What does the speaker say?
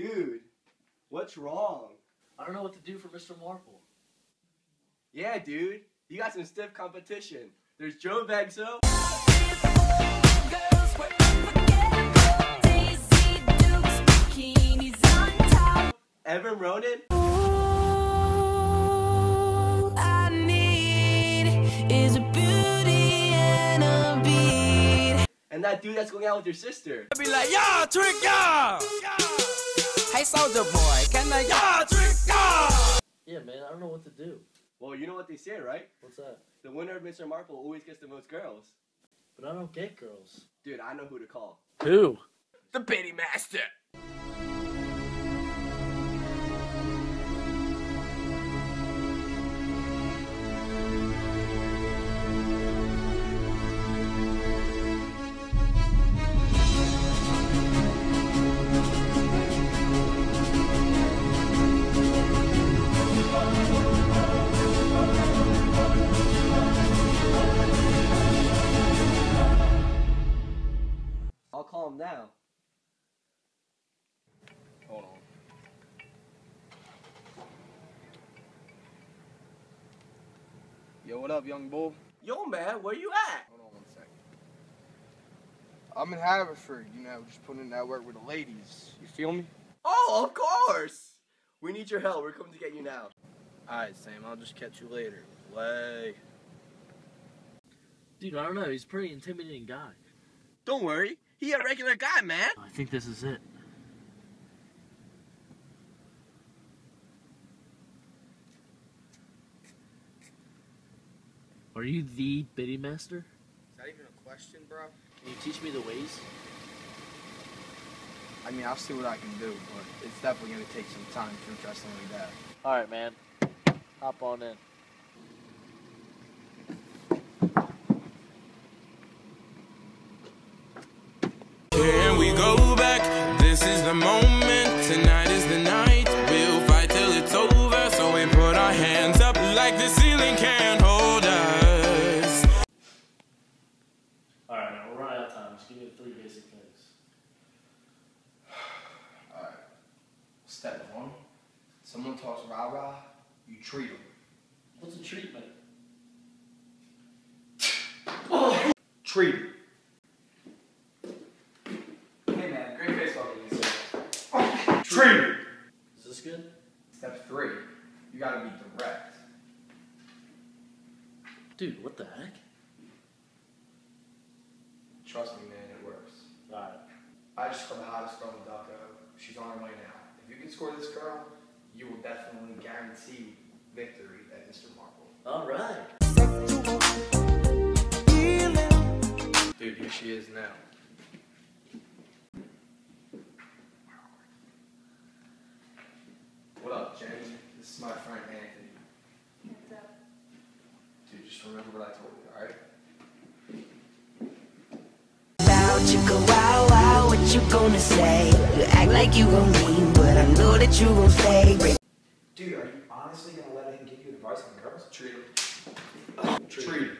Dude, what's wrong? I don't know what to do for Mr. Marple. Yeah, dude, you got some stiff competition. There's Joe Vexo, Evan Ronan, and that dude that's going out with your sister. I'll be like, yo, trick ya! Hey, soldier boy, can I yo, trick ya? Yeah, man, I don't know what to do. Well, you know what they say, right? What's that? The winner of Mr. Marple always gets the most girls. But I don't get girls. Dude, I know who to call. Who? The Betty Master. Yo, what up, young bull? Yo, man, where you at? Hold on one second. I'm in Haverford, you know, just putting in that work with the ladies. You feel me? Oh, of course. We need your help. We're coming to get you now. Alright, Sam, I'll just catch you later. Lay. Dude, I don't know. He's a pretty intimidating guy. Don't worry. He a regular guy, man. I think this is it. Are you the Biddy Master? Is that even a question, bro? Can you teach me the ways? I mean, I'll see what I can do, but it's definitely gonna take some time for something like that. Alright, man. Hop on in. Talks rah rah, you treat them. What's the treatment? Treat them. Hey, man, great baseball game. Treat them. Is this good? Step three. You gotta be direct. Dude, what the heck? Trust me, man, it works. Alright. I just called the hottest girl in Ducko. She's on her way now. If you can score this girl, you will definitely guarantee victory at Mr. Marple. Alright. Dude, here she is now. What up, Jenny? This is my friend Anthony. Dude, just remember what I told you, alright? About you go wow wow, what you gonna say? You act like you gon' leave, but I know that you gon' stay. Dude, are you honestly gonna let him give you advice on girls? Treat him. Treat him.